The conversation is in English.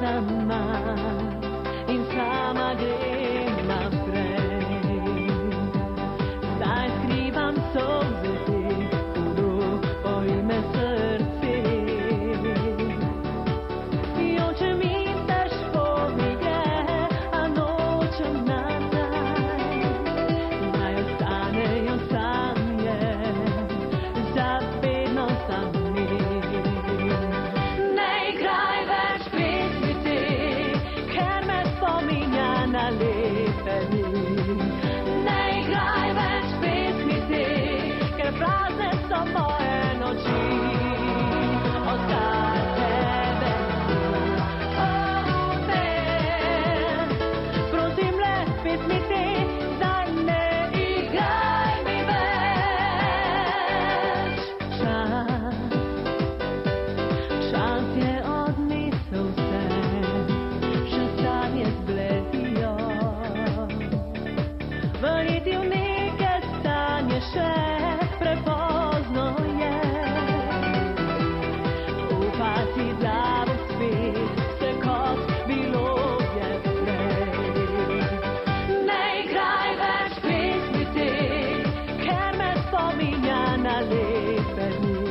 sama, in sama grey. dale. še prepozno je. Upati, da bo svet se kot bilo je prej. Ne igraj več pesmi te, ker me spominja na lepe dni.